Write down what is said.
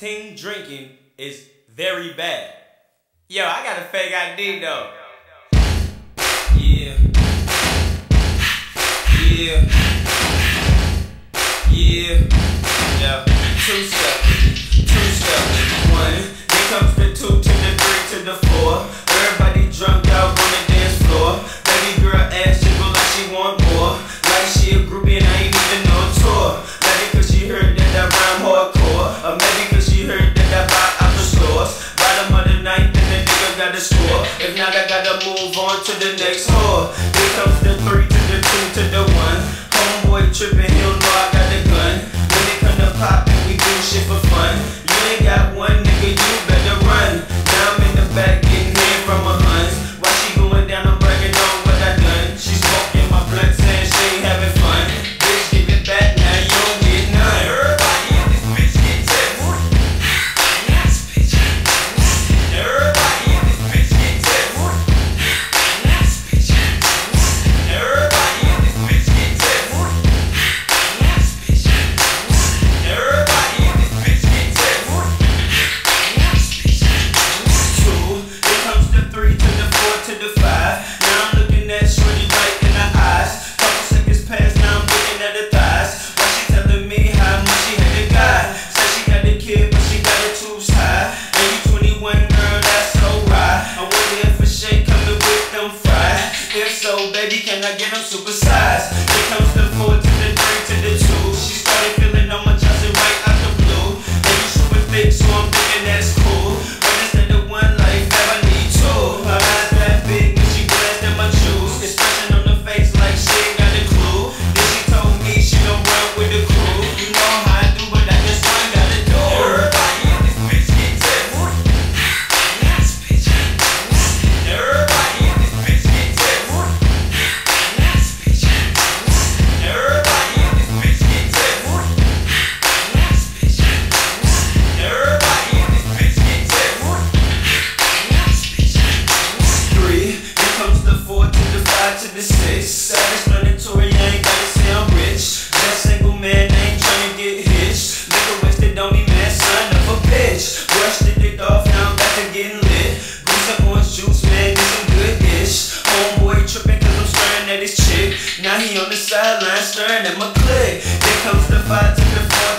teen drinking is very bad. Yo, I got a fake ID though. Yeah. Yeah. Yeah. Yeah. Two step. Two step. One. Then comes the two to the three to the four. Everybody drunk out on the dance floor. Baby girl ass So. friend in my clique. They come the fight to the floor.